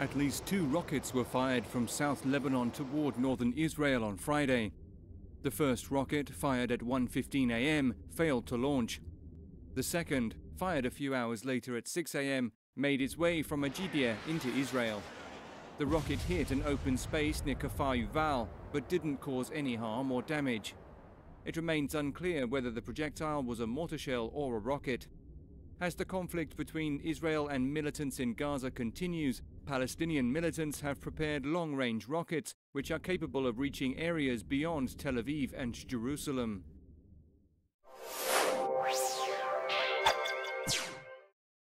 At least two rockets were fired from South Lebanon toward northern Israel on Friday. The first rocket, fired at 1:15 a.m., failed to launch. The second, fired a few hours later at 6 a.m., made its way from Majidieh into Israel. The rocket hit an open space near Kfar Yuval, but didn't cause any harm or damage. It remains unclear whether the projectile was a mortar shell or a rocket. As the conflict between Israel and militants in Gaza continues, Palestinian militants have prepared long range rockets, which are capable of reaching areas beyond Tel Aviv and Jerusalem.